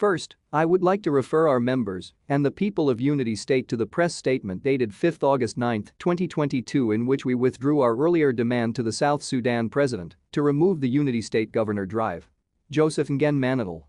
First, I would like to refer our members and the people of Unity State to the press statement dated 5 August 9, 2022 in which we withdrew our earlier demand to the South Sudan president to remove the Unity State governor drive. Joseph Nguen Manytuil.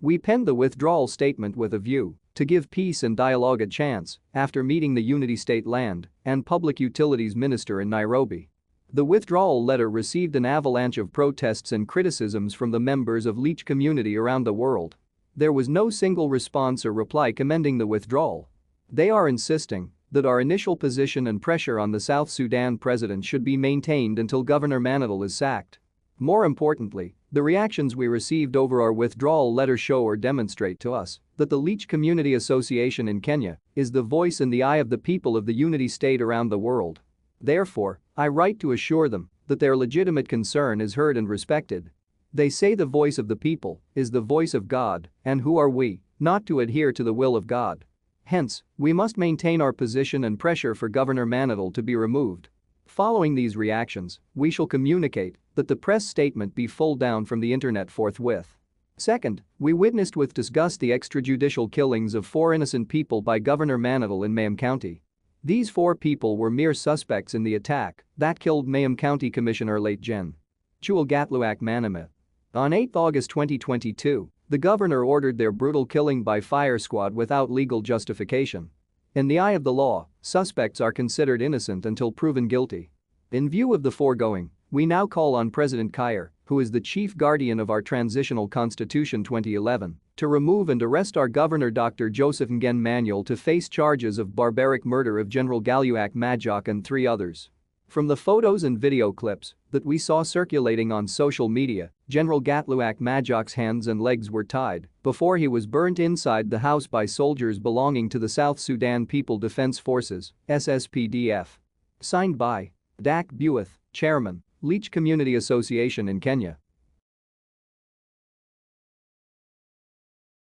We penned the withdrawal statement with a view to give peace and dialogue a chance after meeting the Unity State Land and Public Utilities Minister in Nairobi. The withdrawal letter received an avalanche of protests and criticisms from the members of Liech community around the world. There was no single response or reply commending the withdrawal. They are insisting that our initial position and pressure on the South Sudan president should be maintained until Governor Manytuil is sacked. More importantly, the reactions we received over our withdrawal letter show or demonstrate to us that the Liech Community Association in Kenya is the voice and the eye of the people of the unity state around the world. Therefore, I write to assure them that their legitimate concern is heard and respected they say the voice of the people is the voice of God, and who are we not to adhere to the will of God? Hence, we must maintain our position and pressure for Governor Manytuil to be removed. Following these reactions, we shall communicate that the press statement be pulled down from the internet forthwith. Second, we witnessed with disgust the extrajudicial killings of four innocent people by Governor Manytuil in Mayom County. These four people were mere suspects in the attack that killed Mayom County Commissioner late Gen. Chul Gatluak Manamith. On 8 August 2022, the governor ordered their brutal killing by fire squad without legal justification. In the eye of the law, suspects are considered innocent until proven guilty. In view of the foregoing, we now call on President Kiir, who is the chief guardian of our transitional constitution 2011, to remove and arrest our governor Dr. Joseph Nguen Manytuil to face charges of barbaric murder of General Gatluak Majok and three others. From the photos and video clips that we saw circulating on social media, General Gatluak Majok's hands and legs were tied before he was burnt inside the house by soldiers belonging to the South Sudan People Defense Forces SSPDF. Signed by Dak Buoth, Chairman, Liech Community Association in Kenya.